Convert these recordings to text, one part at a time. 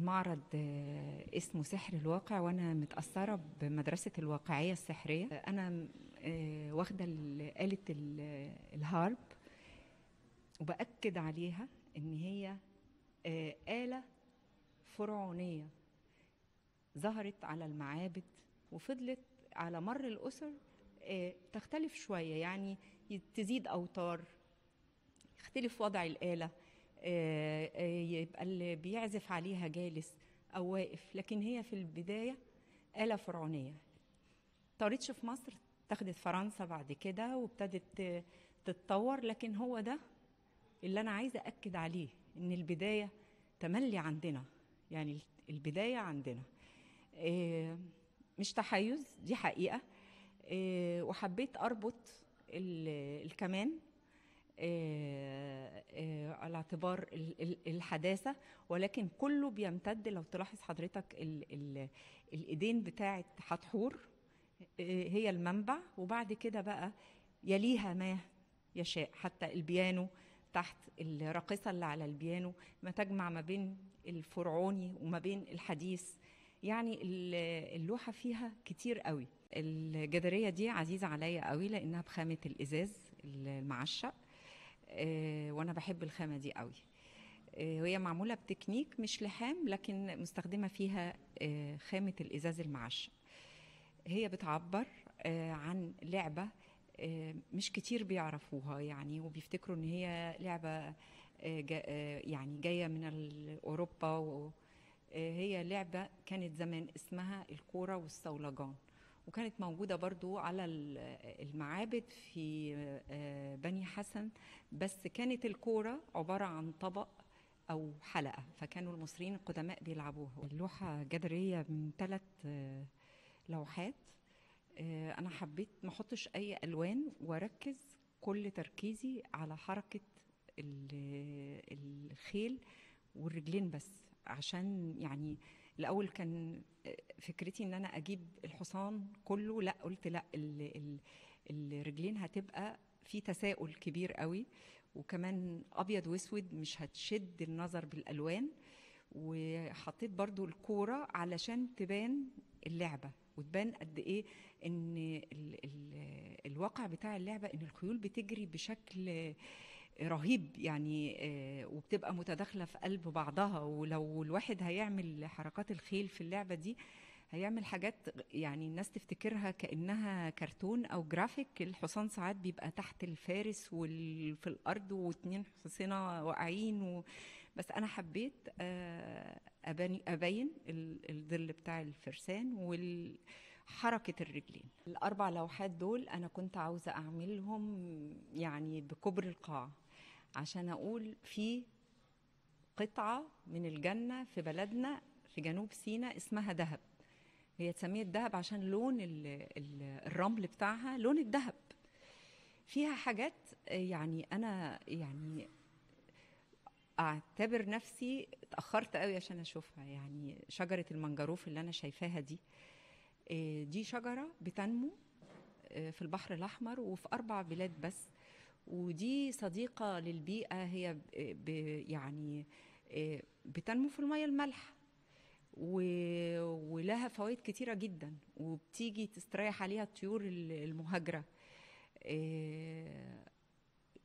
المعرض آه، اسمه سحر الواقع وأنا متأثرة بمدرسة الواقعية السحرية. أنا آه، واخدة آلة ال- الهارب وبأكد عليها إن هي آه، آلة فرعونية ظهرت على المعابد وفضلت على مر الأسر تختلف شوية. يعني تزيد أوتار يختلف وضع الآلة. يبقى اللي بيعزف عليها جالس أو واقف. لكن هي في البداية آلة فرعونية. طارتش في مصر اتخذت فرنسا بعد كده وابتدت تتطور. لكن هو ده اللي أنا عايزة أكد عليه إن البداية تملي عندنا يعني البداية عندنا. آه، مش تحيز دي حقيقة. آه، وحبيت أربط ال- الكمان آه، آه، على اعتبار ال- ال- الحداثة ولكن كله بيمتد لو تلاحظ حضرتك ال ال الإيدين بتاعة حتحور آه، هي المنبع وبعد كده بقى يليها ما يشاء حتى البيانو تحت الراقصة اللي على البيانو ما تجمع ما بين الفرعوني وما بين الحديث. يعني ال- اللوحة فيها كتير قوي. الجدارية دي عزيزة عليا قوي لأنها بخامة الإزاز المعشق. آه، وأنا بحب الخامة دي قوي. آه، وهي معمولة بتكنيك مش لحام لكن مستخدمة فيها آه، خامة الإزاز المعشق. هي بتعبر آه، عن لعبة آه، مش كتير بيعرفوها يعني وبيفتكروا إن هي آه، آه، يعني جاية من آه، هي لعبة كانت زمان اسمها الكورة والصولجان. وكانت موجودة برضو على ال- المعابد في آه، بني حسن بس كانت الكورة عبارة عن طبق أو حلقة فكانوا المصريين القدماء بيلعبوها. اللوحة جدرية من ثلاث لوحات. آه، أنا حبيت ما أحطش أي ألوان وأركز كل تركيزي على حركة ال- الخيل والرجلين بس عشان يعني الأول كان آه، فكرتي إن أنا أجيب الحصان كله لأ قلت لأ ال- ال- الرجلين هتبقى في تساؤل كبير قوي وكمان أبيض وأسود مش هتشد النظر بالألوان وحطيت برضو الكورة علشان تبان اللعبة وتبان قد إيه إن ال ال الواقع بتاع اللعبة إن الخيول بتجري بشكل رهيب يعني آه، وبتبقى متداخلة في قلب بعضها ولو الواحد هيعمل حركات الخيل في اللعبة دي هيعمل حاجات يعني الناس تفتكرها كأنها كرتون أو جرافيك الحصان ساعات بيبقى تحت الفارس وفي الأرض واتنين حصينة واقعين و... بس أنا حبيت آه، أباني ابين ال- الظل بتاع الفرسان وحركه الرجلين. الأربع لوحات دول أنا كنت عاوزة أعملهم يعني بكبر القاعة. عشان أقول في قطعة من الجنة في بلدنا في جنوب سيناء اسمها دهب. هي اتسميت دهب عشان لون ال ال الرمل بتاعها لون الذهب فيها حاجات يعني أنا يعني أعتبر نفسي اتأخرت قوي عشان أشوفها. يعني شجرة المنجروف اللي أنا شايفاها دي آه، دي شجرة بتنمو آه، في البحر الأحمر وفي أربع بلاد بس. ودي صديقة للبيئة هي ب- يعني آه، بتنمو في الميه المالحة و- ولها فوائد كتيرة جدا وبتيجي تستريح عليها الطيور ال- المهاجرة. آه،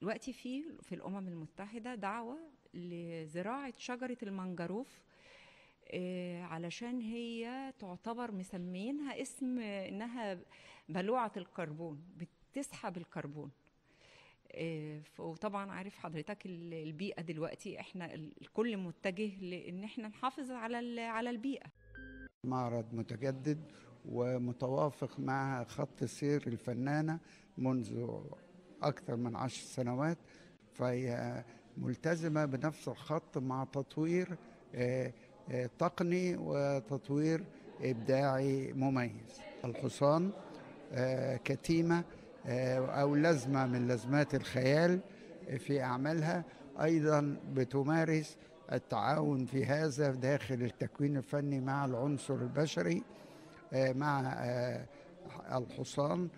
دلوقتي في في الأمم المتحدة دعوة لزراعة شجرة المنجروف آه، علشان هي تعتبر مسمينها اسم إنها بلوعة الكربون بتسحب الكربون. وطبعا عارف حضرتك ال- البيئة دلوقتي إحنا ال- الكل متجه لأن إحنا نحافظ على على البيئة. معرض متجدد ومتوافق مع خط سير الفنانة منذ أكثر من عشر سنوات فهي ملتزمة بنفس الخط مع تطوير آه، آه، تقني وتطوير إبداعي مميز. الحصان آه، كتيمة آه، أو لزمة من لزمات الخيال في أعمالها. أيضا بتمارس التعاون في هذا داخل التكوين الفني مع العنصر البشري آه، مع آه، الحصان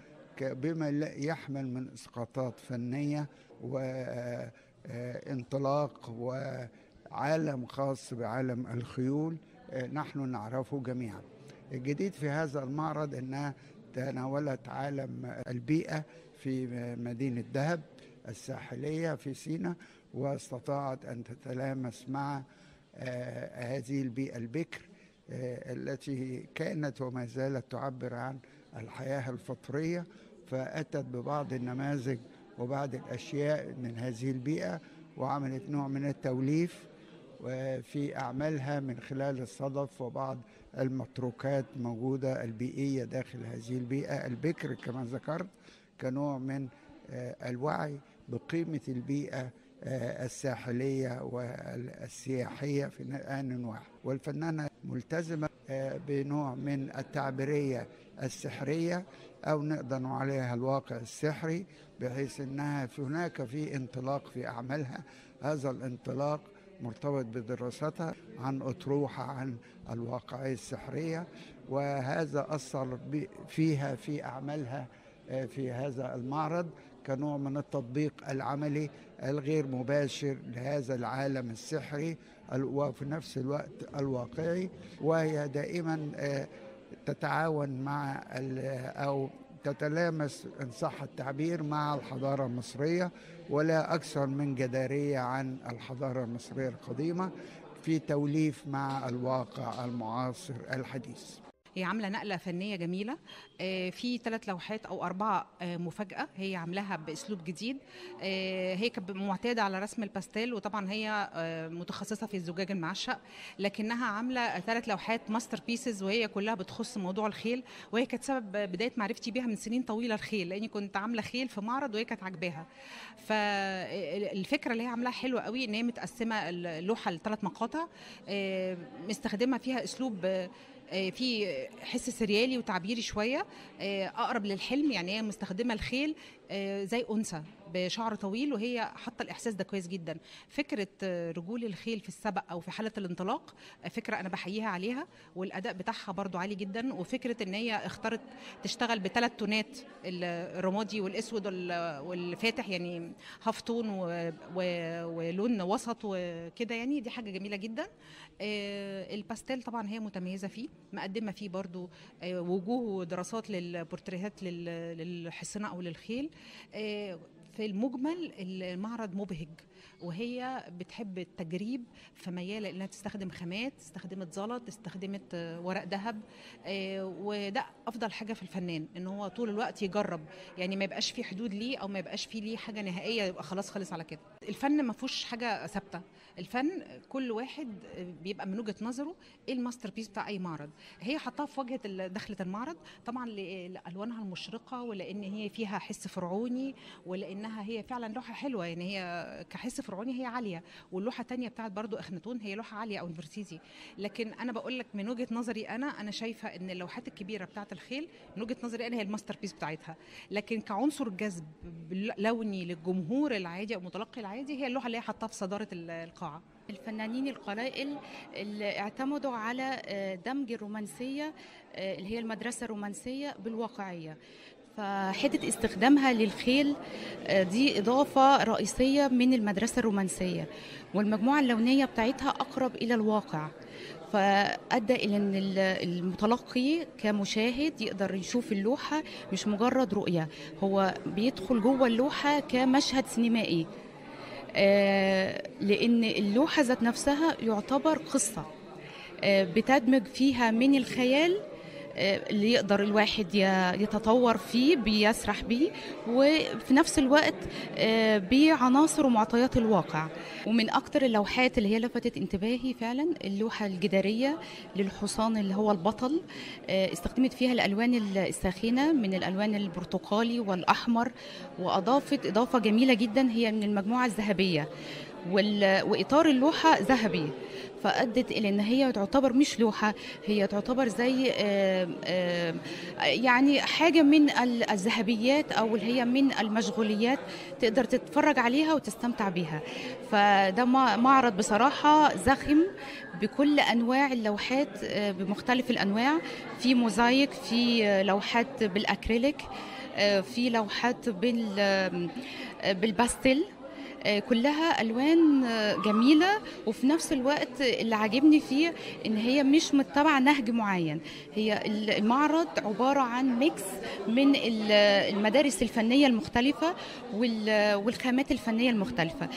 بما يحمل من إسقاطات فنية وانطلاق عالم خاص بعالم الخيول نحن نعرفه جميعا. الجديد في هذا المعرض أنها تناولت عالم البيئة في مدينة دهب الساحلية في سيناء واستطاعت أن تتلامس مع هذه البيئة البكر التي كانت وما زالت تعبر عن الحياة الفطرية. فأتت ببعض النماذج وبعض الأشياء من هذه البيئة وعملت نوع من التوليف في أعمالها من خلال الصدف وبعض المتروكات موجودة البيئية داخل هذه البيئة. البكر كما ذكرت كنوع من الوعي بقيمة البيئة الساحلية والسياحية في آن واحد. والفنانة ملتزمة بنوع من التعبيرية السحرية أو نقدر عليها الواقع السحري بحيث أنها هناك في انطلاق في أعمالها. هذا الانطلاق مرتبط بدراستها عن أطروحة عن الواقعية السحرية وهذا أثر فيها في أعمالها في هذا المعرض كنوع من التطبيق العملي الغير مباشر لهذا العالم السحري وفي نفس الوقت الواقعي. وهي دائما تتعاون مع أو تتلامس إن صح التعبير مع الحضارة المصرية ولا أكثر من جدارية عن الحضارة المصرية القديمة في توليف مع الواقع المعاصر الحديث. هي عاملة نقلة فنية جميلة. في ثلاث لوحات أو أربعة مفاجأة هي عاملاها بأسلوب جديد. هي كانت معتادة على رسم الباستيل وطبعا هي متخصصة في الزجاج المعشق لكنها عاملة ثلاث لوحات masterpieces وهي كلها بتخص موضوع الخيل وهي كانت سبب بداية معرفتي بيها من سنين طويلة الخيل لأني كنت عاملة خيل في معرض وهي كانت عاجباها. فالفكرة اللي هي عاملاها حلوة قوي إن هي متقسمة اللوحة لثلاث مقاطع مستخدمة فيها أسلوب في حس سريالي وتعبيري شوية أقرب للحلم يعني هي مستخدمة الخيل زي أنثى. بشعر طويل وهي حاطة الإحساس ده كويس جدا. فكرة رجول الخيل في السبق أو في حالة الانطلاق فكرة أنا بحييها عليها والأداء بتاعها برضو عالي جدا. وفكرة إن هي اختارت تشتغل بثلاث tone ات الرمادي والأسود والفاتح يعني half tone ولون وسط وكده يعني دي حاجة جميلة جدا. الباستيل طبعا هي متميزة فيه مقدمة فيه برضو وجوه ودراسات للبورتريهات للحصنه أو للخيل. في المجمل المعرض مبهج وهي بتحب التجريب فمياله إنها تستخدم خامات استخدمت زلط استخدمت ورق ذهب وده أفضل حاجة في الفنان إن هو طول الوقت يجرب يعني ما يبقاش في حدود ليه أو ما يبقاش في ليه حاجة نهائية يبقى خلاص خلص على كده. الفن ما فيهوش حاجة ثابتة. الفن كل واحد بيبقى من وجهة نظره إيه ال masterpiece بتاع أي معرض. هي حطها في واجهه دخلة المعرض. طبعا لالوانها المشرقة ولأن هي فيها حس فرعوني ولأنها هي فعلا لوحة حلوة. يعني هي كحس فرعوني هي عالية. واللوحة الثانية بتاعت برضو أخناتون هي لوحة عالية أو انفرسيزي لكن أنا بقول لك من وجهة نظري أنا أنا شايفة إن اللوحات الكبيرة بتاعت الخيل من وجهة نظري أنا هي ال masterpiece بتاعتها. لكن كعنصر جذب لوني للجمهور العادي أو المتلقي العادي هي اللوحة اللي هي حطها في صدارة القاعة. الفنانين القلائل اللي اعتمدوا على دمج الرومانسية اللي هي المدرسة الرومانسية بالواقعية. فحتة استخدامها للخيل دي إضافة رئيسية من المدرسة الرومانسية والمجموعة اللونية بتاعتها أقرب إلى الواقع. فأدى إلى إن المتلقي كمشاهد يقدر يشوف اللوحة مش مجرد رؤية هو بيدخل جوه اللوحة كمشهد سينمائي. لأن اللوحة ذات نفسها يعتبر قصة. بتدمج فيها من الخيال اللي يقدر الواحد يتطور فيه بيسرح بيه وفي نفس الوقت بعناصر ومعطيات الواقع. ومن أكتر اللوحات اللي هي لفتت انتباهي فعلا اللوحة الجدارية للحصان اللي هو البطل استخدمت فيها الألوان الساخنة من الألوان البرتقالي والأحمر وأضافت إضافة جميلة جدا هي من المجموعة الذهبية. وإطار اللوحة ذهبي. فأدت إلى إن هي تعتبر مش لوحة هي تعتبر زي يعني حاجة من الذهبيات أو اللي هي من المشغوليات تقدر تتفرج عليها وتستمتع بيها. فده معرض بصراحة زخم بكل أنواع اللوحات بمختلف الأنواع. في موزايك في لوحات بالأكريليك في لوحات بالباستيل. آه، كلها ألوان آه، جميلة وفي نفس الوقت اللي عاجبني فيه إن هي مش متبعة نهج معين. هي المعرض عبارة عن mix من ال- المدارس الفنية المختلفة وال- والخامات الفنية المختلفة.